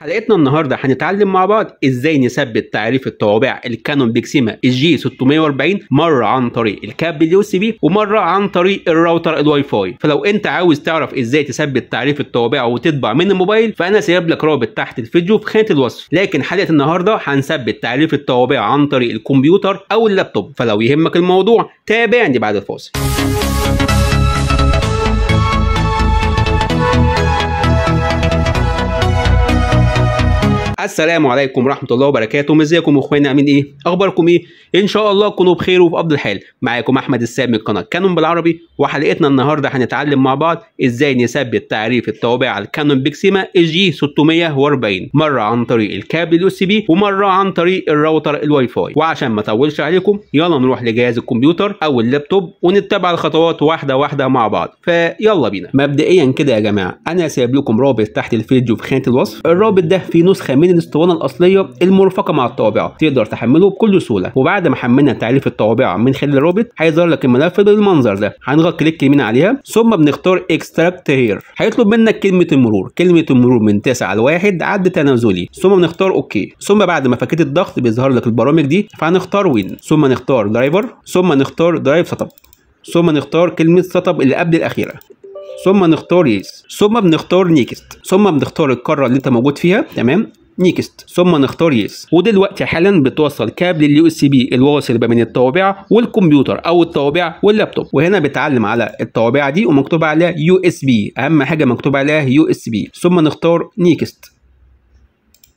حلقتنا النهارده هنتعلم مع بعض إزاي نثبت تعريف الطوابع الكانون Pixma ال G 640 مرة عن طريق الكابل ال USB ومرة عن طريق الراوتر الواي فاي. فلو أنت عاوز تعرف إزاي تثبت تعريف الطوابع وتطبع من الموبايل فأنا سايب لك رابط تحت الفيديو في خانة الوصف. لكن حلقة النهارده هنثبت تعريف الطوابع عن طريق الكمبيوتر أو اللابتوب. فلو يهمك الموضوع تابعني بعد الفاصل. السلام عليكم ورحمة الله وبركاته. ازيكم إخواني عاملين إيه؟ أخباركم إيه؟ إن شاء الله تكونوا بخير وفي أفضل حال. معاكم أحمد السام من قناه كانون بالعربي. وحلقتنا النهارده هنتعلم مع بعض إزاي نثبت تعريف الطوابع الكانون Pixma ال G 640 مرة عن طريق الكابل ال USB ومرة عن طريق الراوتر الواي فاي. وعشان ما اطولش عليكم يلا نروح لجهاز الكمبيوتر أو اللابتوب ونتبع الخطوات واحدة واحدة مع بعض. فيلا بينا. مبدئيا كده يا جماعة أنا سايب لكم رابط تحت الفيديو في خانة الوصف. الرابط ده فيه نسخة من الاسطوانة الأصلية المرفقة مع الطوابع. تقدر تحمله بكل سهولة. وبعد ما حملنا تعريف الطوابع من خلال الرابط هيظهر لك الملف بالمنظر ده. هنضغط click يمين عليها ثم بنختار extract here هيطلب منك كلمة المرور كلمة المرور من 9 ل 1 عد تنازلي. ثم بنختار OK ثم بعد ما فكيت الضغط بيظهر لك البرامج دي فهنختار Win ثم نختار driver ثم نختار drive up ثم نختار كلمة up اللي قبل الأخيرة. ثم نختار yes ثم بنختار next ثم بنختار القارة اللي انت موجود فيها. تمام؟ next. ثم نختار yes. ودلوقتي حالا بتوصل كابل ال USB الواصل بين الطوابع والكمبيوتر أو الطوابع واللابتوب. وهنا بتعلم على الطوابع دي ومكتوب عليها USB أهم حاجة مكتوب عليها USB ثم نختار next.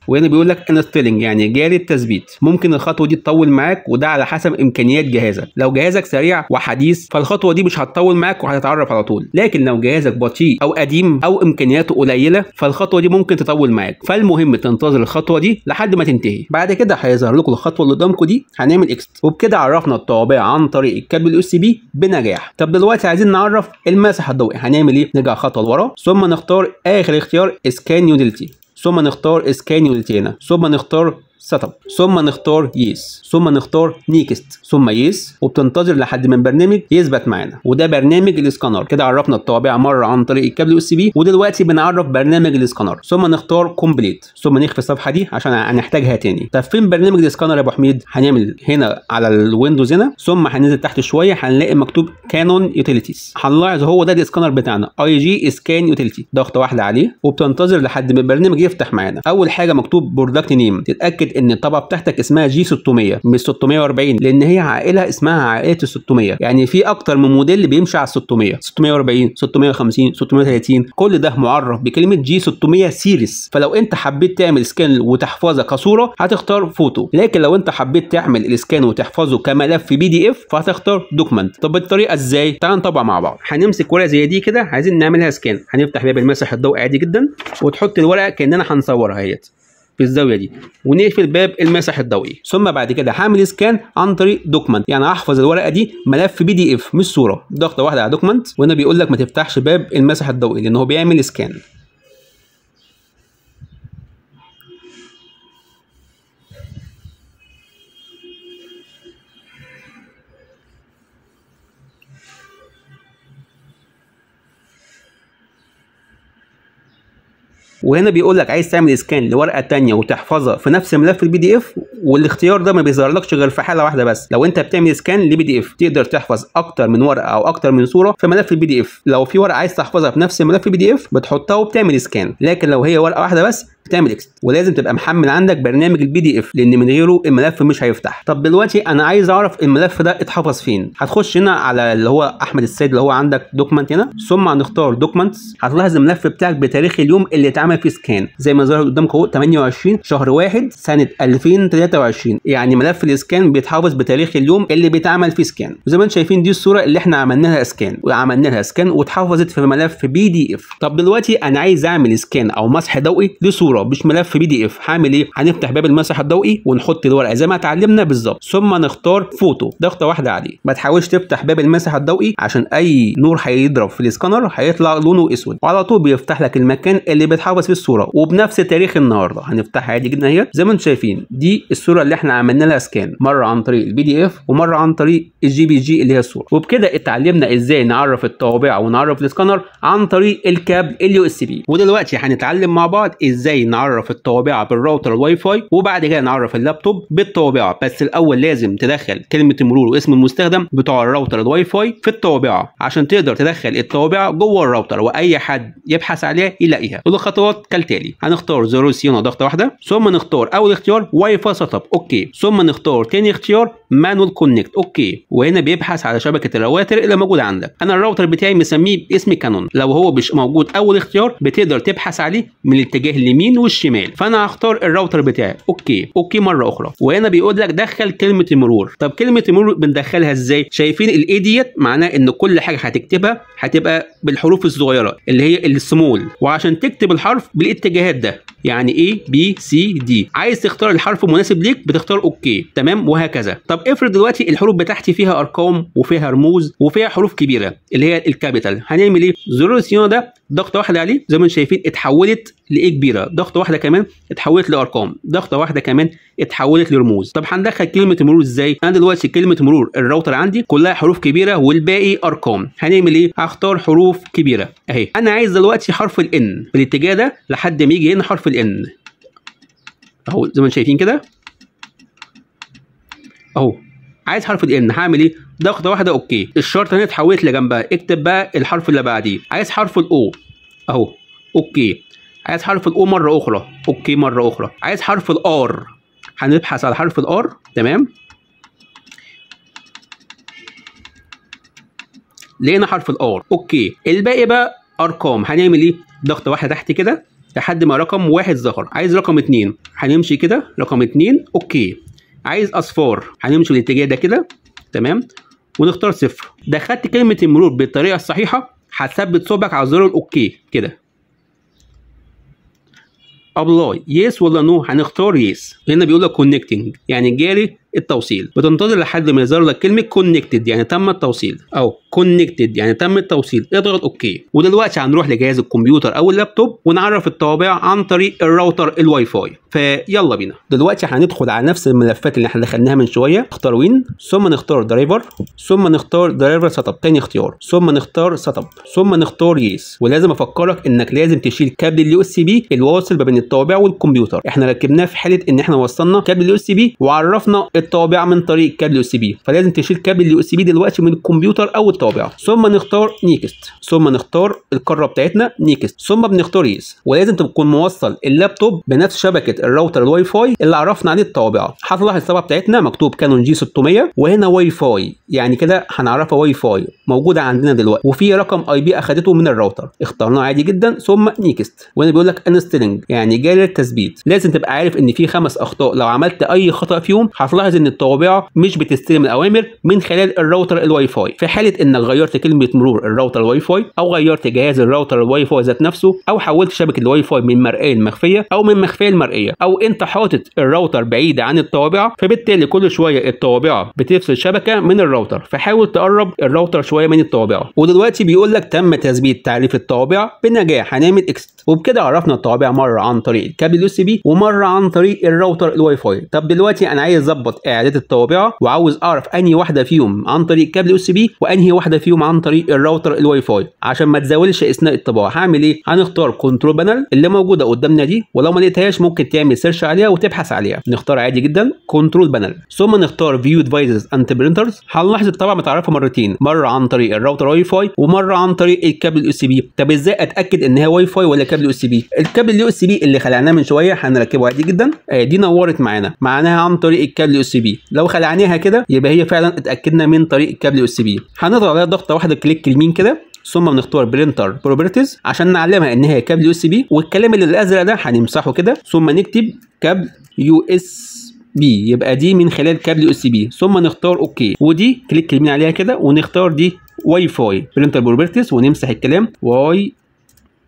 وهنا بيقول لك installing يعني جاري التثبيت. ممكن الخطوة دي تطول معاك وده على حسب إمكانيات جهازك. لو جهازك سريع وحديث فالخطوة دي مش هتطول معاك وهتتعرف على طول. لكن لو جهازك بطيء أو قديم أو إمكانياته قليلة فالخطوة دي ممكن تطول معاك. فالمهم تنتظر الخطوة دي لحد ما تنتهي. بعد كده هيظهر لكم الخطوة اللي قدامكم دي. هنعمل exit وبكده عرفنا الطوابع عن طريق الكابل ال USB بنجاح. طب دلوقتي عايزين نعرف المسح الضوئي. هنعمل إيه؟ نرجع خطوة لورا. ثم نختار آخر اختيار scan utility ثم نختار scan utility ثم نختار setup ثم نختار yes ثم نختار next ثم yes وبتنتظر لحد ما البرنامج يثبت معانا وده برنامج الاسكانر. كده عرفنا الطوابع مرة عن طريق الكابل USB ودلوقتي بنعرف برنامج الاسكانر. ثم نختار complete ثم نخفي الصفحة دي عشان هنحتاجها تاني. طب فين برنامج الاسكانر يا أبو حميد؟ هنعمل هنا على ال Windows هنا. ثم هننزل تحت شوية هنلاقي مكتوب Canon Utilities هنلاحظ هو ده الاسكانر بتاعنا. IJ Scan Utility ضغطه واحدة عليه. وبتنتظر لحد ما البرنامج يفتح معانا. أول حاجة مكتوب product name تتأكد إن الطبعه بتاعتك اسمها G 600 مش 640 لأن هي عائلة اسمها عائلة ال 600 يعني في أكتر من موديل بيمشي على 600 640 650 630 كل ده معرف بكلمة G 600 series فلو أنت حبيت تعمل scan وتحفظها كصورة هتختار فوتو لكن لو أنت حبيت تعمل ال scan وتحفظه كملف PDF فهتختار document طب الطريقة إزاي؟ تعال نطبع مع بعض. هنمسك ورقة زي دي كده عايزين نعملها scan هنفتح بيها بالمسح الضوئي عادي جدا وتحط الورقة كأننا هنصورها اهيت في الزاوية دي. ونقفل باب المسح الضوئي ثم بعد كده هعمل scan عن طريق document يعني هحفظ الورقة دي ملف PDF مش صورة. ضغطة واحدة على document وهنا بيقول لك ما تفتحش باب المسح الضوئي لأن هو بيعمل scan وهنا بيقول لك عايز تعمل scan لورقة تانية وتحفظها في نفس ملف ال PDF والاختيار ده ما بيظهرلكش غير في حالة واحدة بس. لو انت بتعمل scan ل PDF تقدر تحفظ أكتر من ورقة أو أكتر من صورة في ملف ال PDF لو في ورقة عايز تحفظها في نفس ملف ال PDF بتحطها وبتعمل scan لكن لو هي ورقة واحدة بس بتعمل exit ولازم تبقى محمل عندك برنامج ال PDF لأن من غيره الملف مش هيفتح. طب دلوقتي أنا عايز أعرف الملف ده اتحفظ فين؟ هتخش هنا على اللي هو أحمد السيد اللي هو عندك document هنا ثم هنختار documents هتلاحظ الملف بتاعك بتاريخ اليوم اللي اتعمل فيه scan زي ما ظهر قدامك اهو 28 شهر 1 سنة 2023 يعني ملف ال scan بيتحافظ بتاريخ اليوم اللي بيتعمل فيه scan وزي ما أنتم شايفين دي الصورة اللي إحنا عملنا لها scan وعملنا لها scan واتحفظت في ملف PDF طب دلوقتي أنا عايز أعمل scan أو مسح ضوئي لصورة مش ملف PDF هعمل إيه؟ هنفتح باب المسح الضوئي ونحط الورقة زي ما اتعلمنا بالظبط. ثم نختار فوتو ضغطه واحدة عليه. ما تحاولش تفتح باب المسح الضوئي عشان أي نور هيضرب في الاسكانر هيطلع لونه أسود. وعلى طول بيفتح لك المكان اللي بيتحفظ فيه الصورة. وبنفس تاريخ النهارده هنفتحها عادي جدا اهي زي ما أنتم شايفين دي الصورة اللي إحنا عملنا لها scan مرة عن طريق ال PDF ومرة عن طريق ال JPG اللي هي الصورة. وبكده اتعلمنا إزاي نعرف الطوابع ونعرف السكانر عن طريق الكابل ال USB ودلوقتي هنتعلم مع بعض إزاي إزاي نعرف الطوابعه بالراوتر الواي فاي وبعد كده نعرف اللابتوب بالطوابعه بس الأول لازم تدخل كلمة المرور واسم المستخدم بتوع الراوتر الواي فاي في الطوابعه عشان تقدر تدخل الطوابعه جوه الراوتر وأي حد يبحث عليها يلاقيها. والخطوات كالتالي. هنختار زرار صيانة ضغطه واحدة ثم نختار أول اختيار Wi-Fi setup OK. ثم نختار تاني اختيار manual connect OK. وهنا بيبحث على شبكة الراوتر اللي موجودة عندك. أنا الراوتر بتاعي مسميه باسم كانون لو هو مش موجود أول اختيار بتقدر تبحث عليه من الاتجاه اليمين والشمال. فأنا هختار الراوتر بتاعي. OK. OK مرة أخرى. وهنا بيقول لك دخل كلمة المرور طب كلمة المرور بندخلها إزاي؟ شايفين ال a ديت معناه إن كل حاجة هتكتبها هتبقى بالحروف الصغيرة اللي هي السمول وعشان تكتب الحرف بالاتجاهات ده. يعني A B C D. عايز تختار الحرف المناسب ليك بتختار OK. تمام؟ وهكذا. طب افرض دلوقتي الحروف بتاعتي فيها أرقام وفيها رموز وفيها حروف كبيرة اللي هي ال capital هنعمل إيه؟ زرار الصيانة ده ضغطه واحدة عليه زي ما أنتم شايفين اتحولت لإيه كبيرة؟ ضغطة واحدة كمان اتحولت لأرقام ضغطة واحدة كمان اتحولت لرموز. طب هندخل كلمة مرور إزاي؟ أنا دلوقتي كلمة مرور الراوتر عندي كلها حروف كبيرة والباقي أرقام. هنعمل إيه؟ هختار حروف كبيرة. أهي. أنا عايز دلوقتي حرف ال N في الاتجاه ده لحد ما يجي هنا حرف ال N أهو زي ما أنتم شايفين كده. أهو. عايز حرف ال N هعمل إيه؟ ضغطة واحدة OK. الشرطه هنا اتحولت لجنبها. اكتب بقى الحرف اللي بعديه. عايز حرف ال O أهو. OK. عايز حرف ال O مرة أخرى. OK مرة أخرى. عايز حرف ال R هنبحث على حرف ال R تمام؟ لقينا حرف ال R OK. الباقي بقى أرقام. هنعمل إيه؟ ضغطه واحدة تحت كده لحد ما رقم واحد ظهر. عايز رقم اتنين. هنمشي كده. رقم اتنين. OK. عايز أصفار. هنمشي الاتجاه ده كده. تمام؟ ونختار صفر. دخلت كلمة المرور بالطريقة الصحيحة. هتثبت صباعك على زرار ال OK. كده. Apply yes ولا no؟ هنختار yes. هنا بيقول لك connecting يعني جاري التوصيل. بتنتظر لحد ما يظهر لك كلمة connected يعني تم التوصيل. أو connected يعني تم التوصيل. اضغط OK. ودلوقتي هنروح لجهاز الكمبيوتر أو اللابتوب ونعرف الطابعة عن طريق الراوتر الواي فاي فيلا بينا. دلوقتي هندخل على نفس الملفات اللي إحنا دخلناها من شوية. نختار Win ثم نختار driver ثم نختار driver setup تاني اختيار. ثم نختار setup ثم نختار yes ولازم أفكرك إنك لازم تشيل كابل ال USB الواصل ما بين الطابعة والكمبيوتر. إحنا ركبناه في حالة إن إحنا وصلنا كابل ال USB وعرفنا الطابعة من طريق كابل ال USB. فلازم تشيل كابل ال USB دلوقتي من الكمبيوتر أو الطابعة ثم نختار next. ثم نختار القارة بتاعتنا next. ثم بنختار yes. ولازم تكون موصل اللابتوب بنفس شبكة الراوتر الواي فاي اللي عرفنا عليه الطابعة هتلاحظ الطابعة بتاعتنا مكتوب كانون G 600 وهنا واي فاي. يعني كده هنعرفها واي فاي. موجودة عندنا دلوقتي. وفي رقم IP أخدته من الراوتر. اخترناه عادي جدا ثم next. وهنا بيقول لك installing يعني جاري التثبيت لازم تبقى عارف إن في خمس أخطاء. لو عملت أي خطأ فيهم هتلاحظ إن الطابعة مش بتستلم الأوامر من خلال الراوتر الواي فاي في حالة إنك غيرت كلمة مرور الراوتر الواي فاي أو غيرت جهاز الراوتر الواي فاي ذات نفسه أو حولت شبكة الواي فاي من مرئيه لمخفيه أو من مخفية لمرئية. أو أنت حاطط الراوتر بعيد عن الطابعة فبالتالي كل شوية الطابعة بتفصل شبكة من الراوتر. فحاول تقرب الراوتر شوية من الطابعة. ودلوقتي بيقول لك تم تثبيت تعريف الطابعة بنجاح. هنعمل exit وبكده عرفنا الطابعة مرة عن طريق الكابل ال USB ومرة عن طريق الراوتر الواي فاي طب دلوقتي أنا عايز أظبط إعداد الطابعة وعاوز أعرف أنهي واحدة فيهم عن طريق كابل ال USB وأنهي واحدة فيهم عن طريق الراوتر الواي فاي. عشان ما تزاولش أثناء الطباعة. هعمل إيه؟ هنختار control panel اللي موجودة قدامنا دي ولو ما لقيتهاش ممكن تعمل search عليها وتبحث عليها. نختار عادي جدا control panel ثم نختار view devices and printers هنلاحظ الطابعة متعرفه مرتين. مرة عن طريق الراوتر واي فاي ومرة عن طريق الكابل ال USB. طب إزاي أتأكد ان هي واي فاي ولا كابل USB؟ الكابل ال USB اللي خلعناه من شوية هنركبه عادي جدا. آه دي نورت معانا. معناها عن طريق الكابل ال USB. لو خلعناها كده يبقى هي فعلا اتأكدنا من طريق الكابل USB. هنضغط عليها ضغطة واحدة click يمين كده ثم بنختار printer properties عشان نعلمها ان هي كابل USB. والكلام اللي الأزرق ده هنمسحه كده ثم نكتب كابل USB. يبقى دي من خلال كابل USB. ثم نختار OK. ودي click يمين عليها كده ونختار دي واي فاي printer properties ونمسح الكلام واي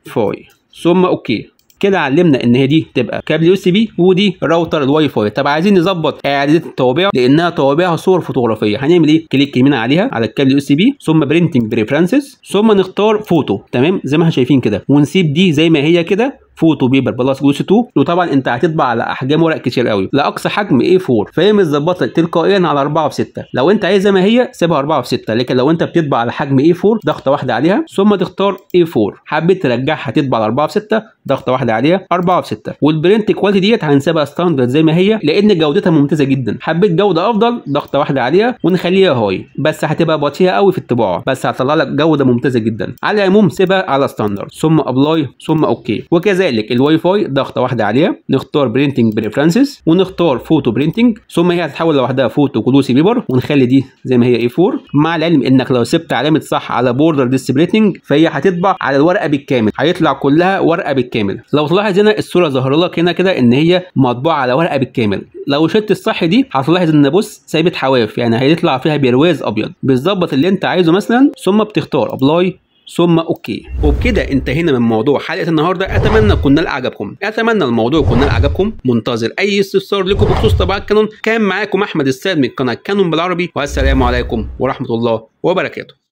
فاي. ثم OK. كده علمنا إن هي دي تبقى كابل USB ودي راوتر الواي فاي. طب عايزين نظبط إعدادات الطابعة لأنها طوابعها صور فوتوغرافية. هنعمل إيه؟ click يمين عليها على الكابل يو إس بي ثم برينتنج بريفرنسز ثم نختار فوتو تمام؟ زي ما إحنا شايفين كده. ونسيب دي زي ما هي كده. photo paper plus glossy 2 وطبعا انت هتطبع على أحجام ورق كتير قوي. لاقصى حجم A4 فهي متظبطه تلقائيا على 4 في 6 لو انت عايزها ما هي سيبها 4 في 6 لكن لو انت بتطبع على حجم A4 ضغطة واحدة عليها ثم تختار A4 حبيت ترجعها تطبع على 4 في 6 ضغطة واحدة عليها 4 في 6 وال print quality ديت هنسيبها standard زي ما هي لأن جودتها ممتازة جدا. حبيت جودة أفضل ضغطة واحدة عليها ونخليها high. بس هتبقى بطيئة قوي في الطباعة. بس هتطلع لك جودة ممتازة جدا. على العموم سيبها على standard ثم apply ثم OK وكذلك الواي فاي ضغطة واحدة عليها نختار printing preferences ونختار photo printing ثم هي هتتحول لوحدها photo glossy paper ونخلي دي زي ما هي A 4 مع العلم إنك لو سبت علامة صح على borderless printing فهي هتطبع على الورقة بالكامل. هيطلع كلها ورقة بالكامل. لو تلاحظ هنا الصورة ظاهرة لك هنا كده إن هي مطبوعة على ورقة بالكامل. لو شلت الصح دي هتلاحظ إن بص سايبه حواف يعني هيطلع فيها برواز أبيض. بتظبط اللي أنت عايزه مثلا ثم بتختار apply ثم OK. وبكده انتهينا من موضوع حلقة النهارده. أتمنى يكون نال عجبكم أتمنى الموضوع يكون نال عجبكم منتظر أي استفسار لكم بخصوص طابعة كانون كان معاكم أحمد السيد من قناة كانون بالعربي. والسلام عليكم ورحمة الله وبركاته.